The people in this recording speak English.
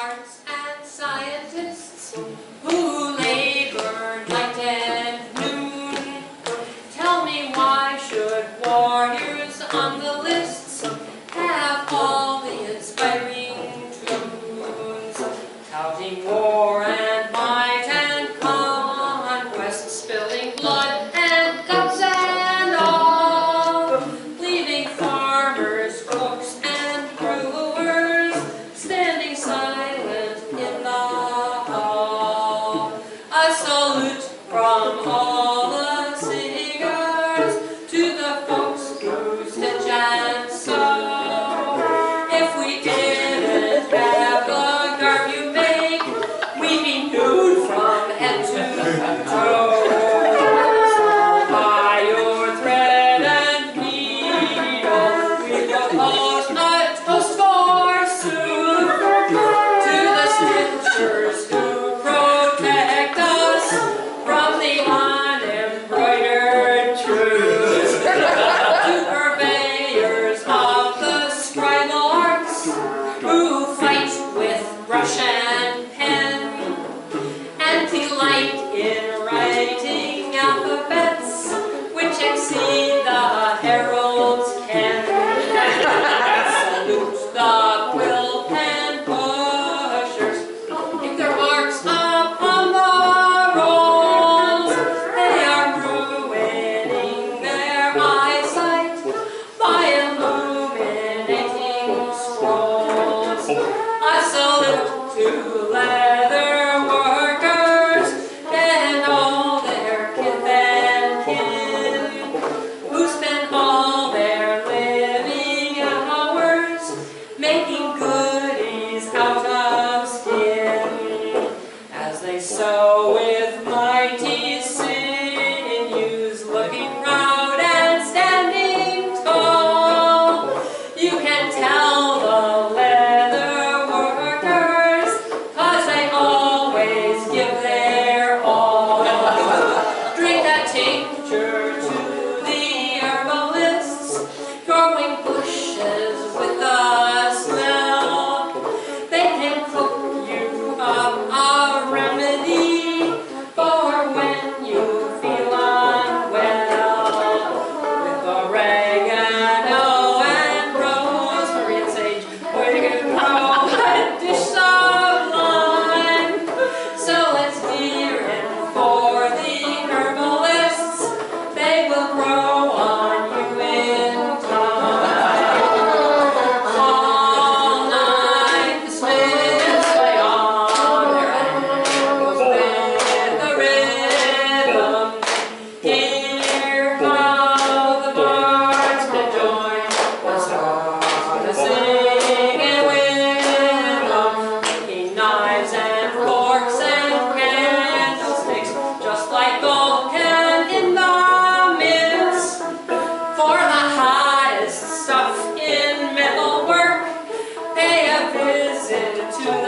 arts and scientists. who from to